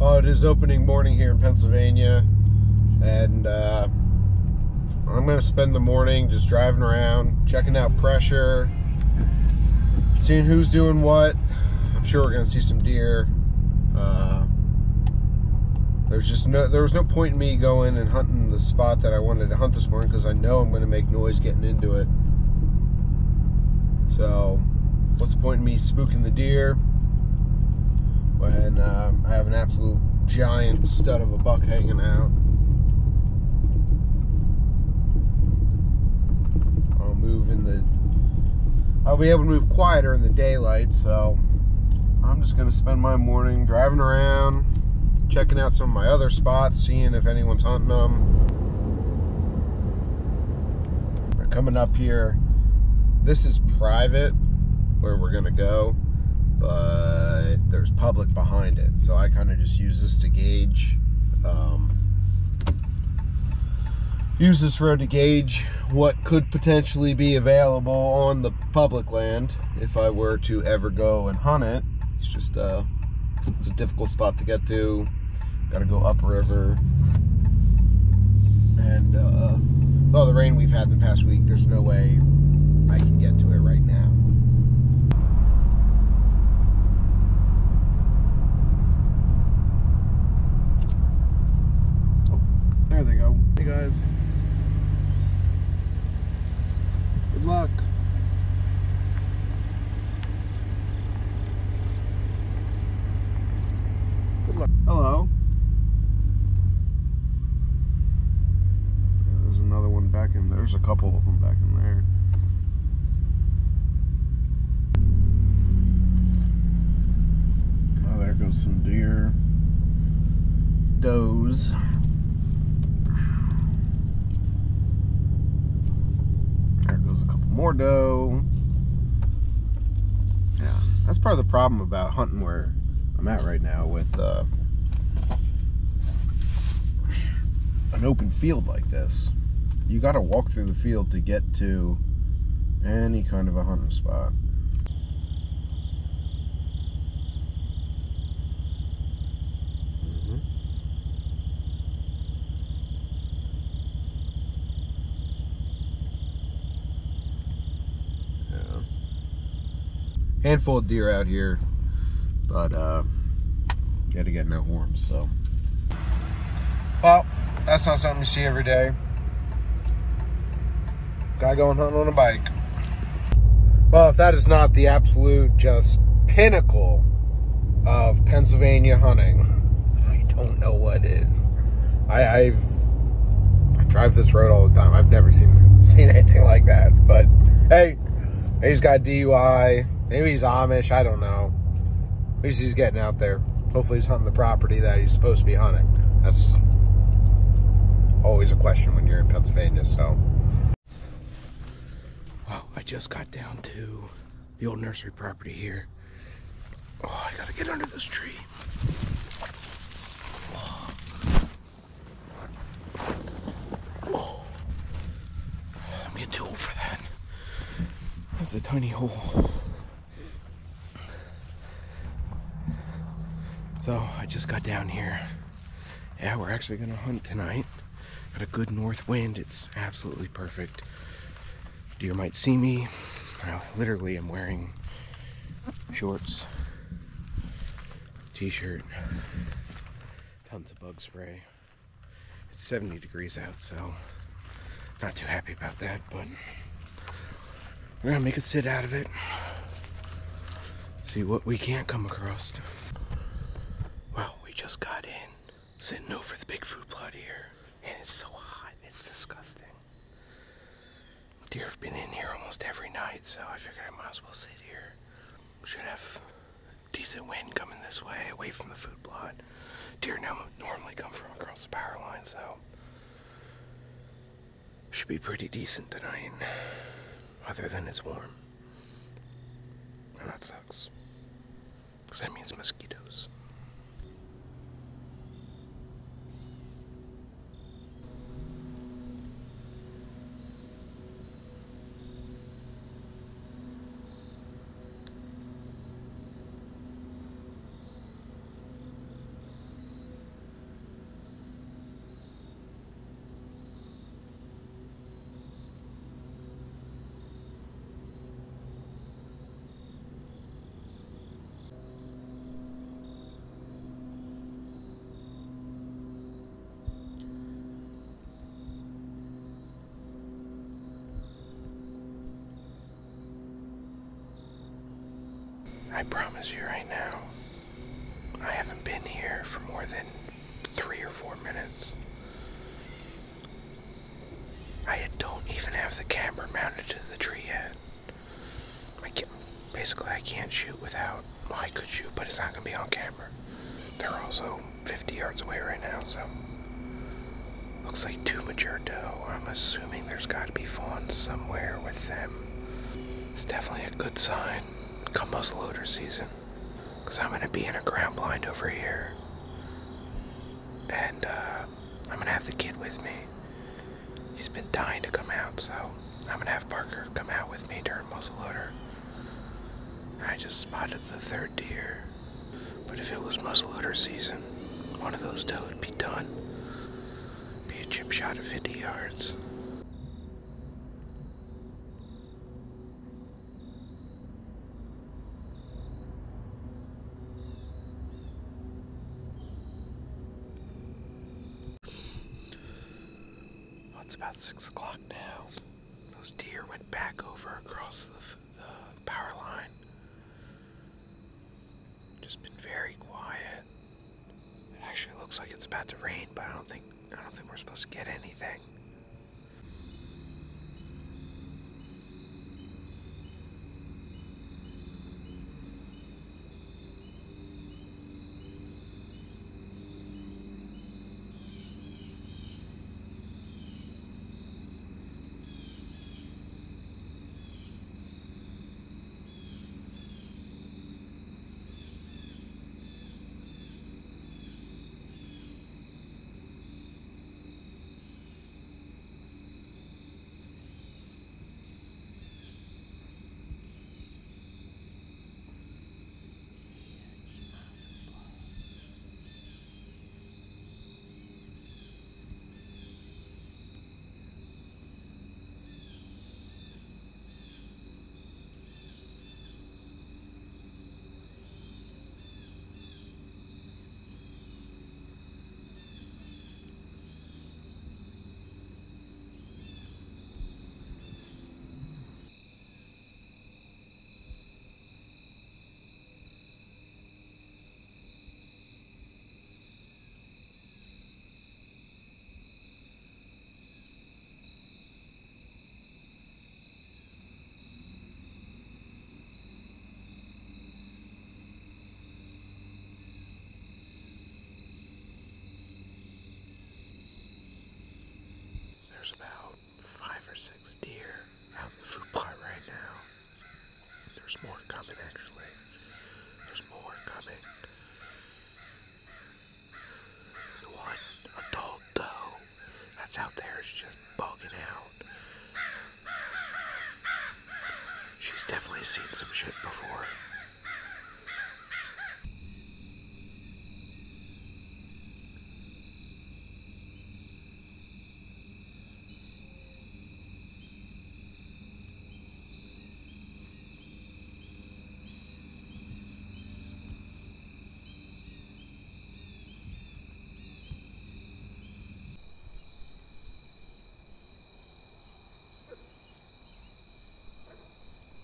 Oh, it is opening morning here in Pennsylvania, and uh, I'm gonna spend the morning just driving around, checking out pressure, seeing who's doing what. I'm sure we're gonna see some deer. Uh, there's just no there was no point in me going and hunting the spot that I wanted to hunt this morning because I know I'm gonna make noise getting into it. So, what's the point in me spooking the deer when um, I have an absolute giant stud of a buck hanging out? I'll move in the. I'll be able to move quieter in the daylight, so I'm just gonna spend my morning driving around, checking out some of my other spots, seeing if anyone's hunting them. We're coming up here. This is private where we're gonna go, but public behind it. So I kind of just use this to gauge. Um, use this road to gauge what could potentially be available on the public land if I were to ever go and hunt it. It's just uh, it's a difficult spot to get to. Got to go upriver, and uh, with all the rain we've had in the past week, there's no way I can get to it right now. There they go. Hey guys. Good luck. Good luck. Hello. Yeah, there's another one back in there. There's a couple of them back in there. Oh, there goes some deer. Does. There goes a couple more doe. Yeah, that's part of the problem about hunting where I'm at right now with uh, an open field like this. You got to walk through the field to get to any kind of a hunting spot. Mhm. Yeah. Handful of deer out here, but uh, gotta get no horns. So, well, that's not something you see every day. Guy going hunting on a bike. Well, if that is not the absolute just pinnacle of Pennsylvania hunting, I don't know what is. I I've, I drive this road all the time. I've never seen seen anything like that. But hey, he's got DUI. Maybe he's Amish. I don't know. At least he's getting out there. Hopefully, he's hunting the property that he's supposed to be hunting. That's always a question when you're in Pennsylvania. So. Wow, I just got down to the old nursery property here. Oh, I gotta get under this tree. Oh. I'm getting too old for that. That's a tiny hole. So I just got down here. Yeah, we're actually gonna hunt tonight. Got a good north wind. It's absolutely perfect. Deer might see me. I literally am wearing shorts, t-shirt, tons of bug spray. It's 70 degrees out, so not too happy about that, but we're gonna make a sit out of it. See what we can't come across. Just got in, sitting over the big food plot here, and it's so hot, it's disgusting. Deer have been in here almost every night, so I figured I might as well sit here. Should have decent wind coming this way, away from the food plot. Deer now normally come from across the power line, so should be pretty decent tonight. Other than it's warm. And that sucks. Because that means mosquitoes. I promise you right now, I haven't been here for more than three or four minutes. I don't even have the camera mounted to the tree yet. I can't, basically, I can't shoot without. Well, I could shoot, but it's not gonna be on camera. They're also 50 yards away right now, so looks like two mature doe. I'm assuming there's got to be fawns somewhere with them. It's definitely a good sign come muzzleloader season, because I'm gonna be in a ground blind over here, and uh, I'm gonna have the kid with me. He's been dying to come out, so I'm gonna have Parker come out with me during muzzleloader. I just spotted the third deer. But if it was muzzleloader season, one of those doe would be done. Be a chip shot at 50 yards. About 6 o'clock now. Those deer went back over across the, the power line. Just been very quiet. It actually looks like it's about to rain, but I don't think I don't think we're supposed to get anything. Seen some shit before.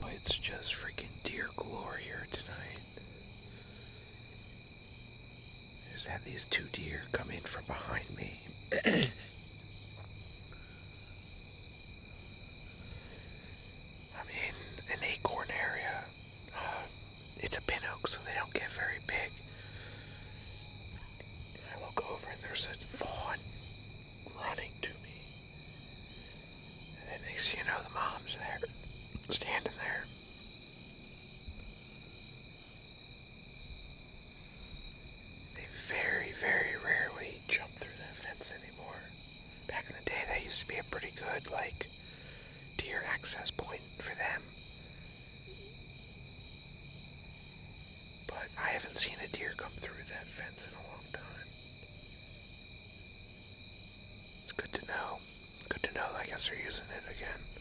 But it's just freaking deer galore here tonight. I just had these two deer come in from behind me. I mean, an acorn area. Uh, it's a pin oak, so they don't get very big. I look over and there's a fawn running to me. And next thing you know, the mom's there, standing there. They very, very rarely jump through that fence anymore. Back in the day, that used to be a pretty good, like, deer access point for them. But I haven't seen deer come through that fence in a long time. It's good to know. Good to know. I guess they're using it again.